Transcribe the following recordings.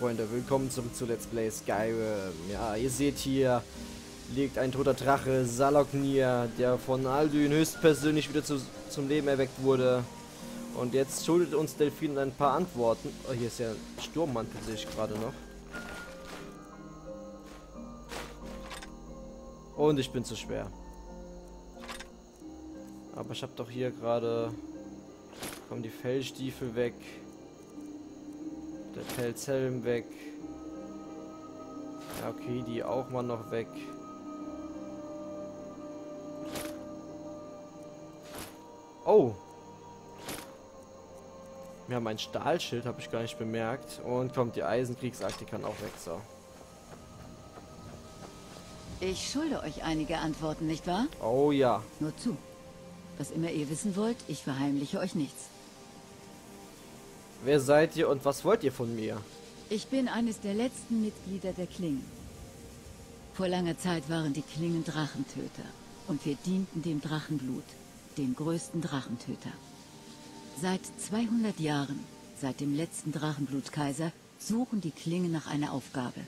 Freunde, willkommen zurück zu Let's Play Skyrim. Ja, ihr seht hier, liegt ein toter Drache, Saloknir, der von Alduin höchstpersönlich wieder zu, zum Leben erweckt wurde. Und jetzt schuldet uns Delfin ein paar Antworten. Oh, hier ist ja Sturmmantel, sehe ich gerade noch. Und ich bin zu schwer. Aber ich habe doch hier gerade... Kommen die Fellstiefel weg. Der Pelzhelm weg. Ja, okay, die auch mal noch weg. Oh. Wir haben ein Stahlschild, habe ich gar nicht bemerkt. Und kommt die Eisenkriegsakte kann auch weg, so. Ich schulde euch einige Antworten, nicht wahr? Oh ja. Nur zu. Was immer ihr wissen wollt, ich verheimliche euch nichts. Wer seid ihr und was wollt ihr von mir? Ich bin eines der letzten Mitglieder der Klingen. Vor langer Zeit waren die Klingen Drachentöter. Und wir dienten dem Drachenblut, dem größten Drachentöter. Seit 200 Jahren, seit dem letzten Drachenblutkaiser, suchen die Klingen nach einer Aufgabe.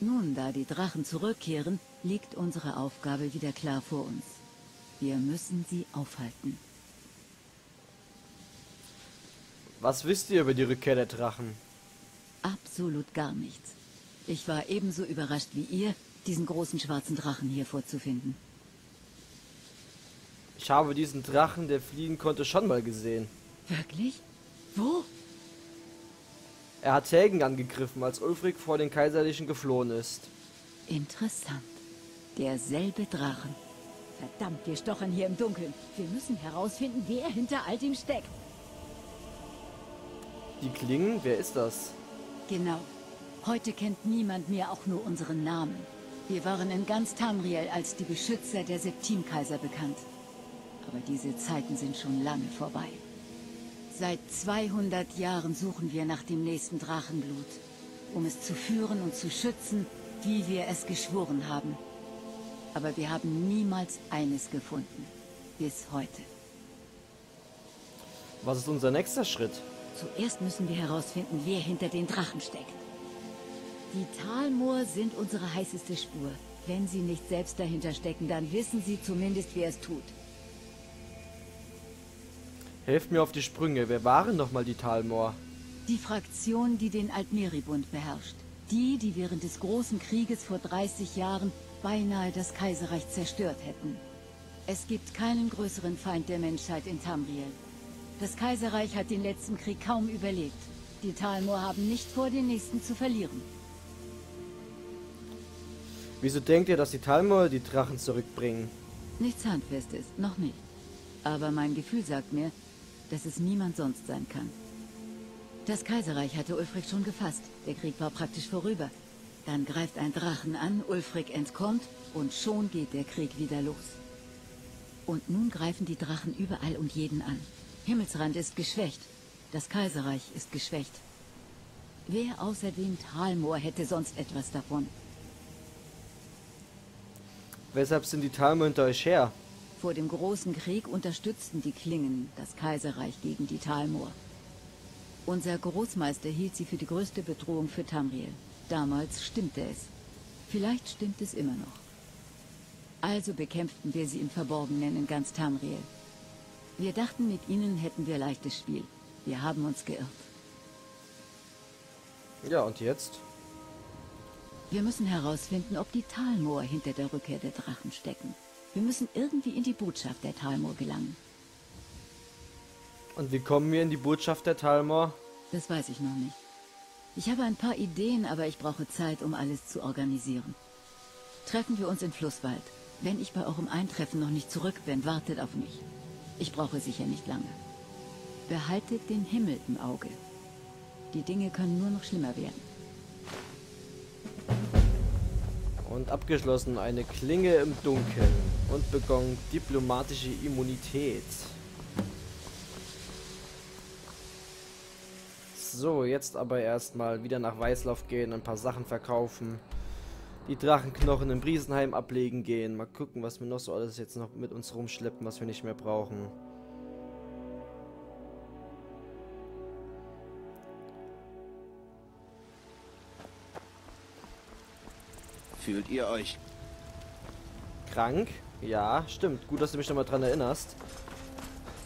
Nun, da die Drachen zurückkehren, liegt unsere Aufgabe wieder klar vor uns. Wir müssen sie aufhalten. Was wisst ihr über die Rückkehr der Drachen? Absolut gar nichts. Ich war ebenso überrascht wie ihr, diesen großen schwarzen Drachen hier vorzufinden. Ich habe diesen Drachen, der fliegen konnte, schon mal gesehen. Wirklich? Wo? Er hat Helgen angegriffen, als Ulfric vor den Kaiserlichen geflohen ist. Interessant. Derselbe Drachen. Verdammt, wir stochern hier im Dunkeln. Wir müssen herausfinden, wer hinter all dem steckt. Die Klingen? Wer ist das? Genau. Heute kennt niemand mehr auch nur unseren Namen. Wir waren in ganz Tamriel als die Beschützer der Septimkaiser bekannt. Aber diese Zeiten sind schon lange vorbei. Seit 200 Jahren suchen wir nach dem nächsten Drachenblut, um es zu führen und zu schützen, wie wir es geschworen haben. Aber wir haben niemals eines gefunden. Bis heute. Was ist unser nächster Schritt? Zuerst müssen wir herausfinden, wer hinter den Drachen steckt. Die Talmoor sind unsere heißeste Spur. Wenn sie nicht selbst dahinter stecken, dann wissen sie zumindest, wer es tut. Helft mir auf die Sprünge. Wer waren nochmal die Talmoor? Die Fraktion, die den Altmeribund beherrscht. Die, die während des Großen Krieges vor 30 Jahren beinahe das Kaiserreich zerstört hätten. Es gibt keinen größeren Feind der Menschheit in Tamriel. Das Kaiserreich hat den letzten Krieg kaum überlebt. Die Talmoor haben nicht vor, den nächsten zu verlieren. Wieso denkt ihr, dass die Talmoor die Drachen zurückbringen? Nichts Handfestes, noch nicht. Aber mein Gefühl sagt mir, dass es niemand sonst sein kann. Das Kaiserreich hatte Ulfric schon gefasst. Der Krieg war praktisch vorüber. Dann greift ein Drachen an, Ulfric entkommt und schon geht der Krieg wieder los. Und nun greifen die Drachen überall und jeden an. Himmelsrand ist geschwächt. Das Kaiserreich ist geschwächt. Wer außer dem Talmoor hätte sonst etwas davon? Weshalb sind die Talmoor hinter euch her? Vor dem großen Krieg unterstützten die Klingen das Kaiserreich gegen die Talmoor. Unser Großmeister hielt sie für die größte Bedrohung für Tamriel. Damals stimmte es. Vielleicht stimmt es immer noch. Also bekämpften wir sie im Verborgenen in ganz Tamriel. Wir dachten, mit ihnen hätten wir leichtes Spiel. Wir haben uns geirrt. Ja, und jetzt? Wir müssen herausfinden, ob die Talmoor hinter der Rückkehr der Drachen stecken. Wir müssen irgendwie in die Botschaft der Talmoor gelangen. Und wie kommen wir in die Botschaft der Talmoor? Das weiß ich noch nicht. Ich habe ein paar Ideen, aber ich brauche Zeit, um alles zu organisieren. Treffen wir uns in Flusswald. Wenn ich bei eurem Eintreffen noch nicht zurück bin, wartet auf mich. Ich brauche sicher nicht lange. Behaltet den Himmel im Auge. Die Dinge können nur noch schlimmer werden. Und abgeschlossen eine Klinge im Dunkeln und begonnen diplomatische Immunität. So, jetzt aber erstmal wieder nach Weißlauf gehen, ein paar Sachen verkaufen die Drachenknochen in Briesenheim ablegen gehen. Mal gucken, was wir noch so alles jetzt noch mit uns rumschleppen, was wir nicht mehr brauchen. Fühlt ihr euch krank? Ja, stimmt. Gut, dass du mich nochmal dran erinnerst.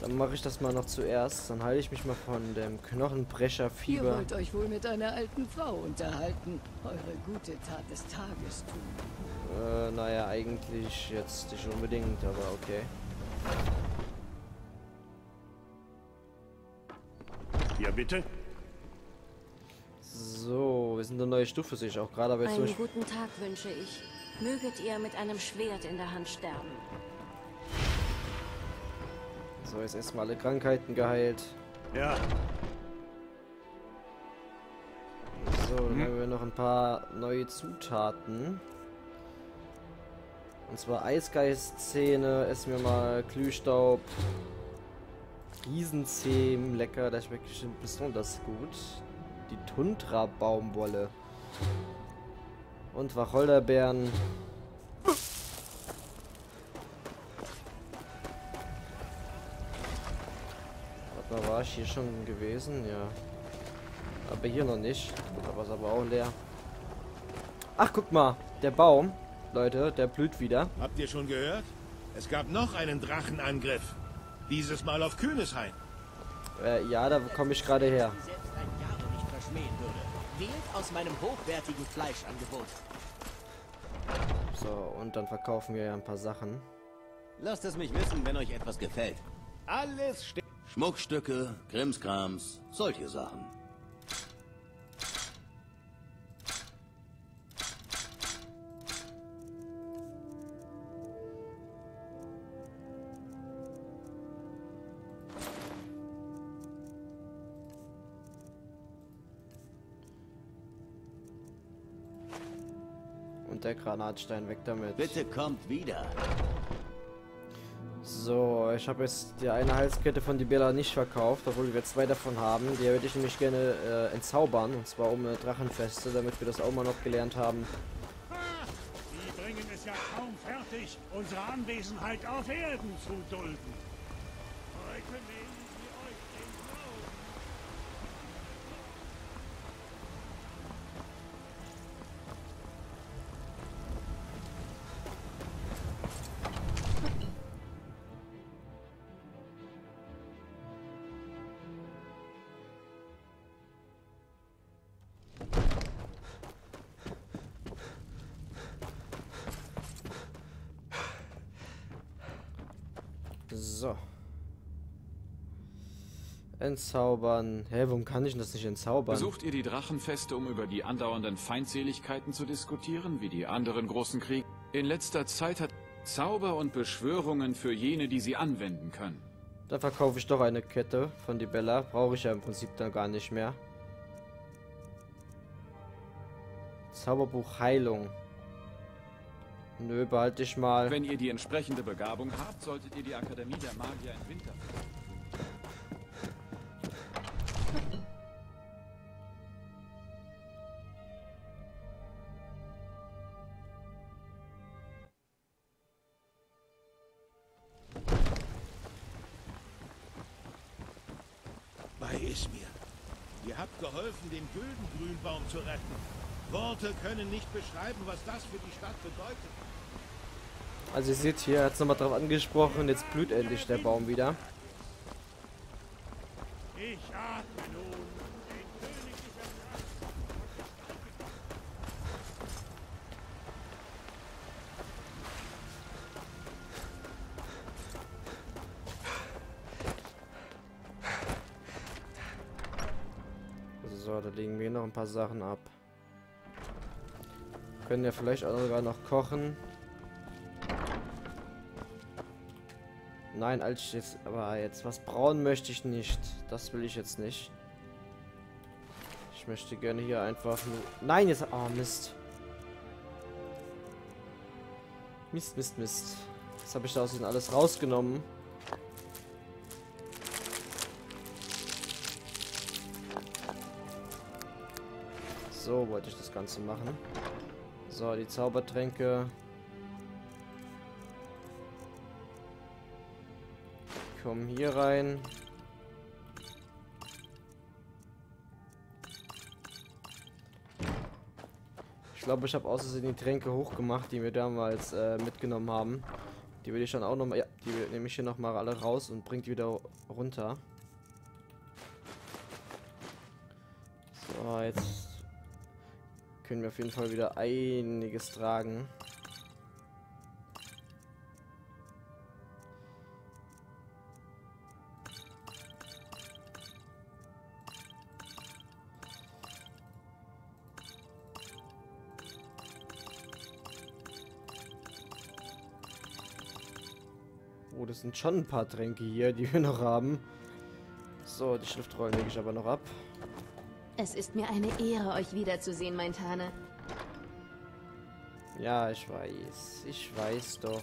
Dann mache ich das mal noch zuerst. Dann halte ich mich mal von dem Knochenbrecherfieber. Ihr wollt euch wohl mit einer alten Frau unterhalten. Eure gute Tat des Tages tun. Äh, naja, eigentlich jetzt nicht unbedingt, aber okay. Ja, bitte? So, wir sind eine neue Stufe, sehe ich auch gerade, aber jetzt Einen durch. guten Tag wünsche ich. Möget ihr mit einem Schwert in der Hand sterben. So, jetzt erstmal alle Krankheiten geheilt. Ja, So, dann haben wir noch ein paar neue Zutaten. Und zwar Eisgeistzähne, essen wir mal Glühstaub. Riesenzähm, lecker, das schmeckt bestimmt besonders gut. Die Tundra-Baumwolle. Und Wacholderbeeren. Mal, war ich hier schon gewesen? Ja. Aber hier noch nicht. Da war es aber auch leer. Ach, guck mal. Der Baum, Leute, der blüht wieder. habt ihr schon gehört? Es gab noch einen Drachenangriff. Dieses Mal auf Kühneshain. Äh, ja, da komme ich gerade her. selbst ein Jahre nicht verschmähen würde. Wählt aus meinem hochwertigen Fleischangebot. So, und dann verkaufen wir ja ein paar Sachen. Lasst es mich wissen, wenn euch etwas gefällt. Alles steht. Schmuckstücke, Krimskrams, solche Sachen. Und der Granatstein weg damit. Bitte kommt wieder. So, ich habe jetzt die eine Halskette von die Bella nicht verkauft, obwohl wir zwei davon haben. Die würde ich nämlich gerne äh, entzaubern, und zwar um äh, Drachenfeste, damit wir das auch mal noch gelernt haben. Sie bringen es ja kaum fertig, unsere Anwesenheit auf Erden zu dulden. Heute So. Entzaubern. Hä, warum kann ich das nicht entzaubern? Besucht ihr die Drachenfeste, um über die andauernden Feindseligkeiten zu diskutieren, wie die anderen großen Kriege? In letzter Zeit hat Zauber und Beschwörungen für jene, die sie anwenden können. Dann verkaufe ich doch eine Kette von die Bella. Brauche ich ja im Prinzip dann gar nicht mehr. Zauberbuch Heilung. Nö, behalte ich mal. Wenn ihr die entsprechende Begabung habt, solltet ihr die Akademie der Magier in Winterfell. Bei Ismir. Ihr habt geholfen, den Güldengrünbaum zu retten. Worte können nicht beschreiben, was das für die Stadt bedeutet. Also ihr seht hier, er hat es nochmal drauf angesprochen. Jetzt blüht endlich der Baum wieder. Ich atme nun den königlichen So, da legen wir noch ein paar Sachen ab. Können ja vielleicht auch sogar noch kochen. Nein, als jetzt, aber jetzt was brauen möchte ich nicht. Das will ich jetzt nicht. Ich möchte gerne hier einfach nur... Nein, jetzt... Oh, Mist. Mist, Mist, Mist. Jetzt habe ich da aus Versehen alles rausgenommen. So wollte ich das Ganze machen. So, die Zaubertränke. Kommen hier rein. Ich glaube, ich habe außerdem die Tränke hochgemacht, die wir damals äh, mitgenommen haben. Die will ich dann auch nochmal, ja, die nehme ich hier nochmal alle raus und bringt die wieder runter. So, jetzt können wir auf jeden Fall wieder einiges tragen. Oh, das sind schon ein paar Tränke hier, die wir noch haben. So, die Schriftrollen lege ich aber noch ab. Es ist mir eine Ehre, euch wiederzusehen, mein Tane. Ja, ich weiß. Ich weiß doch.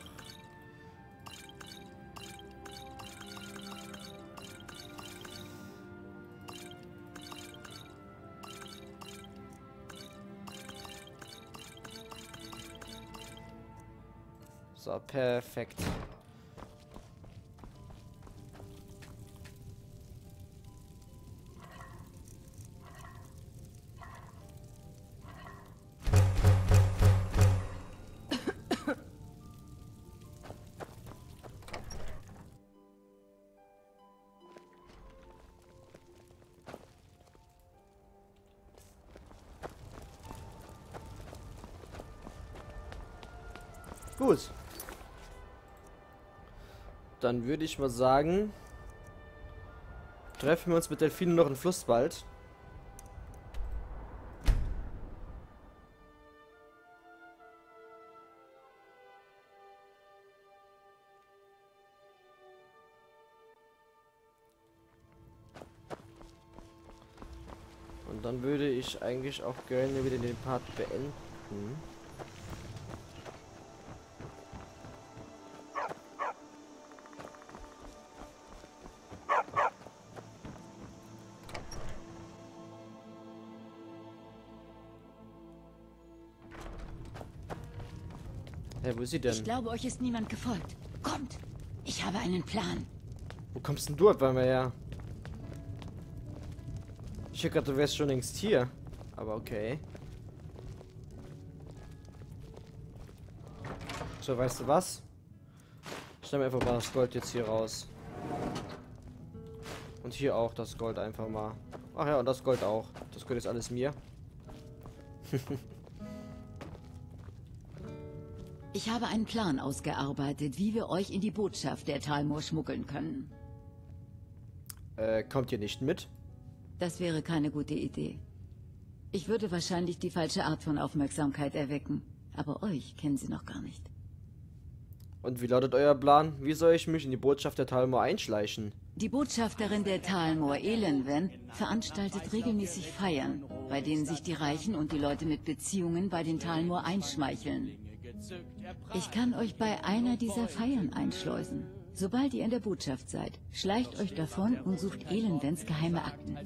So, perfekt. Gut. Dann würde ich mal sagen, treffen wir uns mit Delfinen noch im Flusswald. Und dann würde ich eigentlich auch gerne wieder den Part beenden. Wo ist sie denn? Ich glaube, euch ist niemand gefolgt. Kommt! Ich habe einen Plan. Wo kommst denn du auf einmal her? Ich hätte gerade, du wärst schon längst hier. Aber okay. So, weißt du was? Ich nehme einfach mal das Gold jetzt hier raus. Und hier auch das Gold einfach mal. Ach ja, und das Gold auch. Das Gold ist alles mir. Ich habe einen Plan ausgearbeitet, wie wir euch in die Botschaft der Talmor schmuggeln können. Äh, kommt ihr nicht mit? Das wäre keine gute Idee. Ich würde wahrscheinlich die falsche Art von Aufmerksamkeit erwecken. Aber euch kennen sie noch gar nicht. Und wie lautet euer Plan? Wie soll ich mich in die Botschaft der Talmor einschleichen? Die Botschafterin der Talmor, Elenwen, veranstaltet regelmäßig Feiern, bei denen sich die Reichen und die Leute mit Beziehungen bei den Talmor einschmeicheln. Ich kann euch bei einer dieser Feiern einschleusen. Sobald ihr in der Botschaft seid, schleicht euch davon und sucht Elenwens geheime Akten.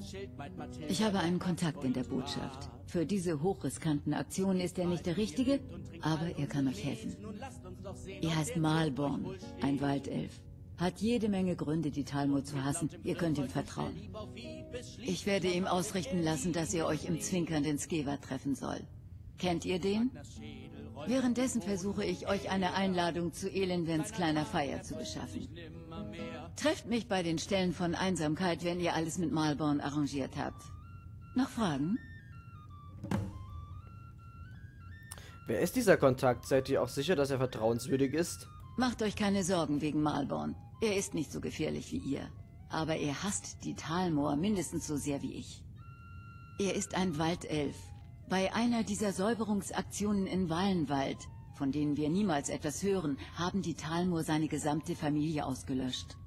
Ich habe einen Kontakt in der Botschaft. Für diese hochriskanten Aktionen ist er nicht der Richtige, aber er kann euch helfen. Er heißt Malborn, ein Waldelf. Hat jede Menge Gründe, die Talmud zu hassen. Ihr könnt ihm vertrauen. Ich werde ihm ausrichten lassen, dass ihr euch im zwinkernden Skeva treffen soll. Kennt ihr den? Währenddessen versuche ich, euch eine Einladung zu Elenvens kleiner Feier zu beschaffen. Trefft mich bei den Stellen von Einsamkeit, wenn ihr alles mit Malborn arrangiert habt. Noch Fragen? Wer ist dieser Kontakt? Seid ihr auch sicher, dass er vertrauenswürdig ist? Macht euch keine Sorgen wegen Malborn. Er ist nicht so gefährlich wie ihr. Aber er hasst die Talmoor mindestens so sehr wie ich. Er ist ein Waldelf. Bei einer dieser Säuberungsaktionen in Wallenwald, von denen wir niemals etwas hören, haben die Talmoor seine gesamte Familie ausgelöscht.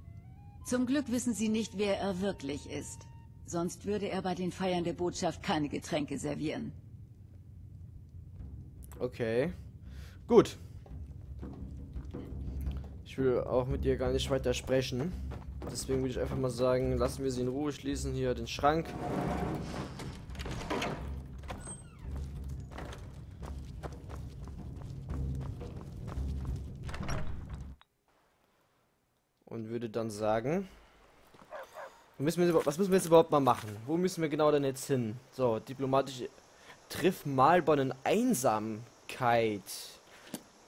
Zum Glück wissen sie nicht, wer er wirklich ist. Sonst würde er bei den Feiern der Botschaft keine Getränke servieren. Okay. Gut. Ich will auch mit dir gar nicht weiter sprechen. Deswegen würde ich einfach mal sagen, lassen wir sie in Ruhe schließen. Hier den Schrank. Dann sagen, müssen wir, was müssen wir jetzt überhaupt mal machen? Wo müssen wir genau denn jetzt hin? So, diplomatische Triff Malborn in Einsamkeit.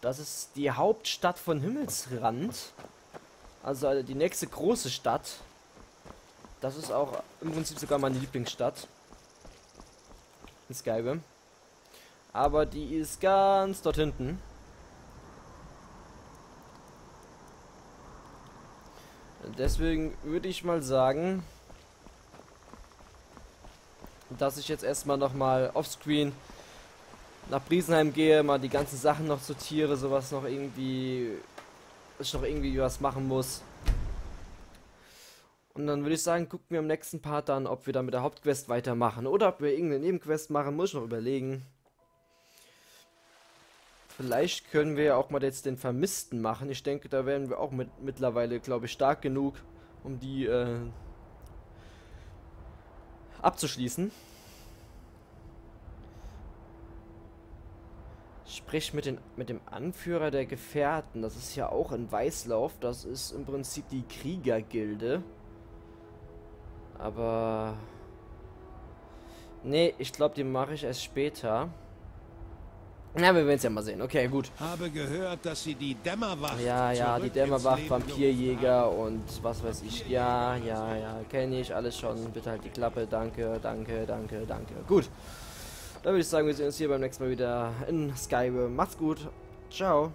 Das ist die Hauptstadt von Himmelsrand. Also die nächste große Stadt. Das ist auch im Prinzip sogar meine Lieblingsstadt. In Skyrim. Aber die ist ganz dort hinten. Deswegen würde ich mal sagen, dass ich jetzt erstmal nochmal offscreen nach Briesenheim gehe, mal die ganzen Sachen noch sortiere, sowas noch irgendwie, ich noch irgendwie was machen muss. Und dann würde ich sagen, gucken wir im nächsten Part dann, ob wir dann mit der Hauptquest weitermachen oder ob wir irgendeine Nebenquest machen, muss ich noch überlegen. Vielleicht können wir ja auch mal jetzt den Vermissten machen. Ich denke, da werden wir auch mit, mittlerweile, glaube ich, stark genug, um die äh, abzuschließen. Sprich mit, den, mit dem Anführer der Gefährten. Das ist ja auch in Weißlauf. Das ist im Prinzip die Kriegergilde. Aber... Nee, ich glaube, die mache ich erst später. Na, wir werden es ja mal sehen. Okay, gut. Habe gehört, dass sie die Dämmerwacht. Ja, ja, die Dämmerwacht, Vampirjäger und was weiß ich. Ja, ja, ja, kenne ich alles schon. Bitte halt die Klappe. Danke, danke, danke, danke. Gut. Dann würde ich sagen, wir sehen uns hier beim nächsten Mal wieder in Skyrim. Macht's gut. Ciao.